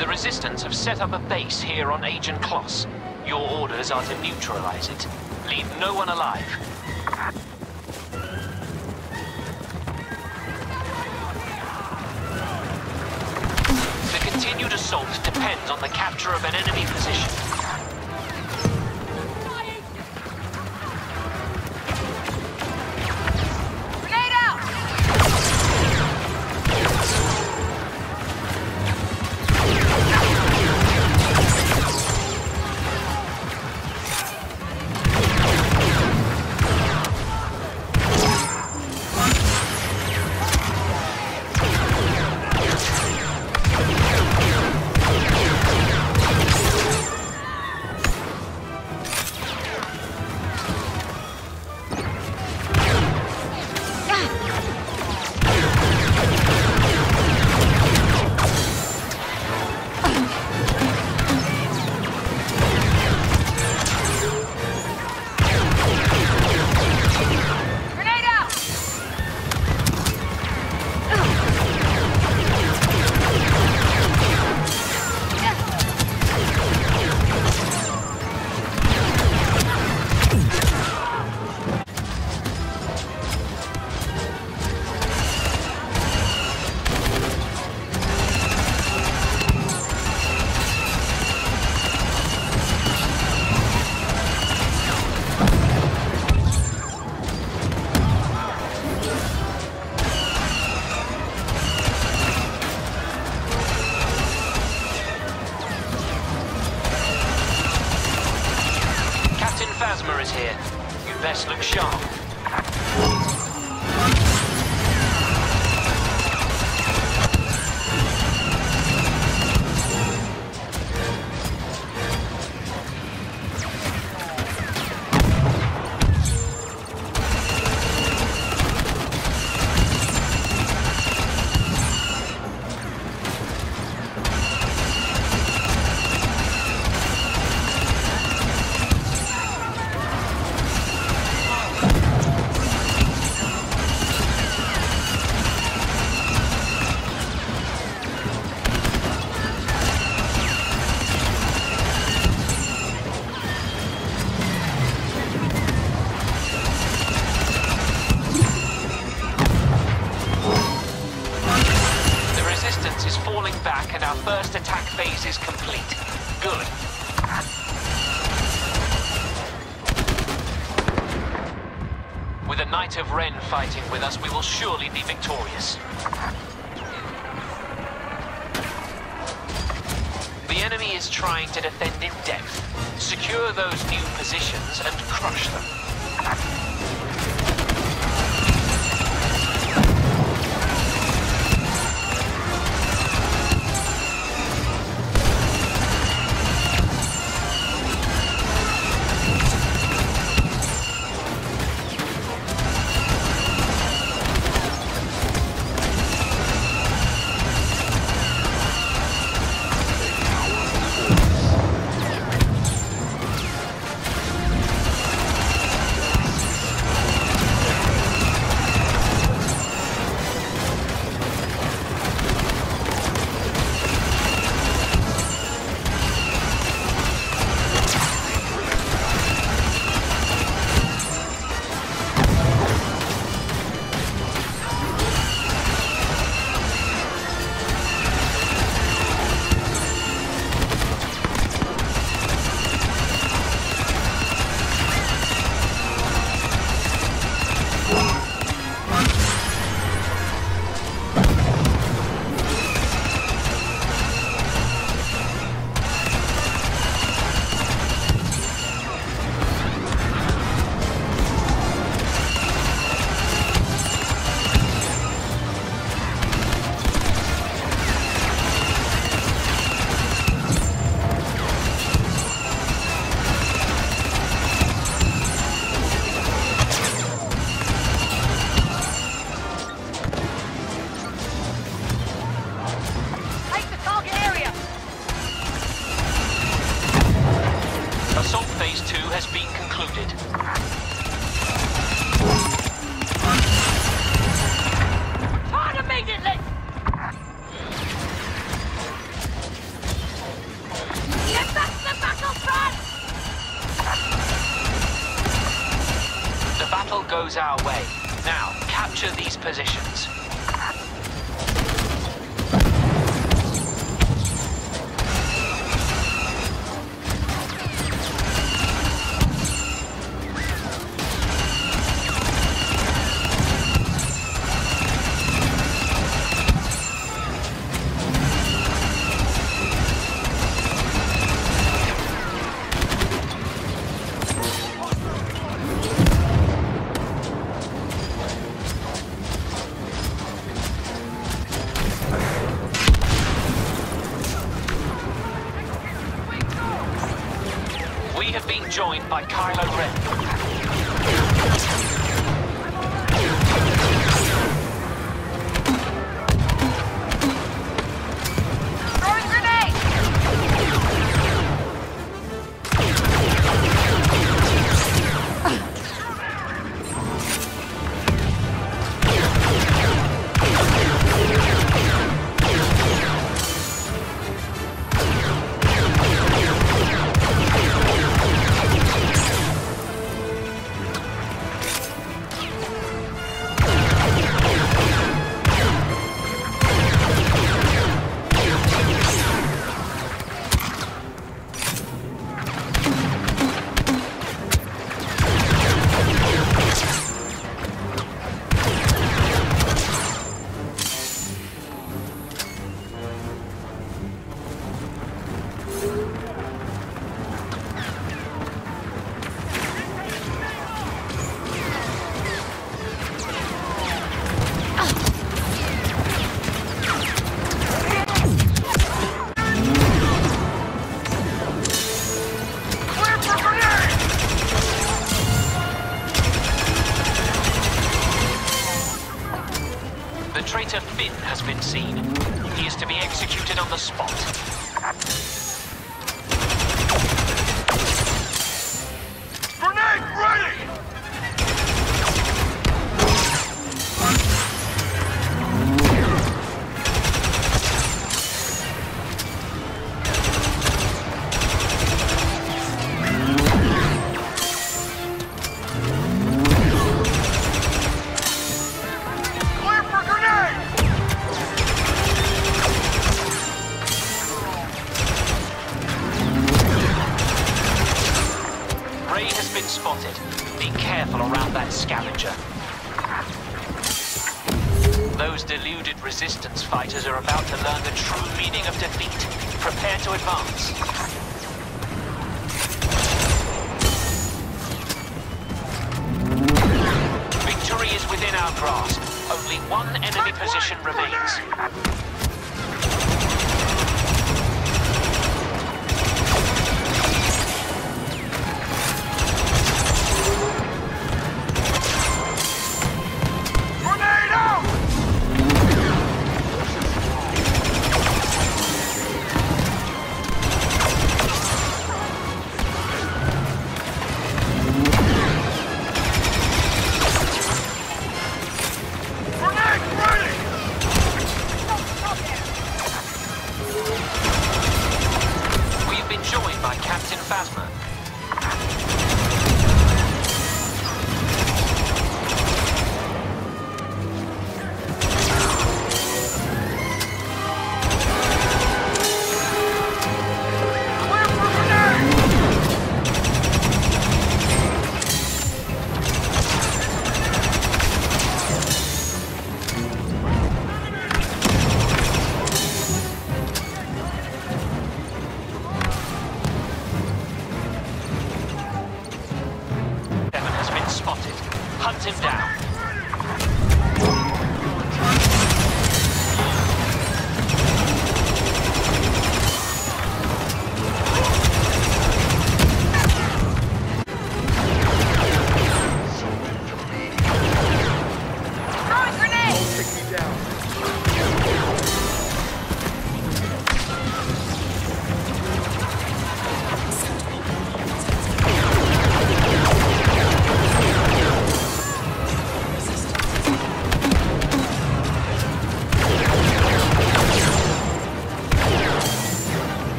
The Resistance have set up a base here on Ajan Kloss. Your orders are to neutralize it. Leave no one alive. The continued assault depends on the capture of an enemy position. Our first attack phase is complete. Good. With a Knight of Ren fighting with us, we will surely be victorious. The enemy is trying to defend in depth. Secure those new positions and crush them. goes our way. Now, capture these positions. By Kylo Ren. Finn has been seen. He is to be executed on the spot. Fighters are about to learn the true meaning of defeat. Prepare to advance. Victory is within our grasp. Only one enemy position remains. Phasma. Hunt him down.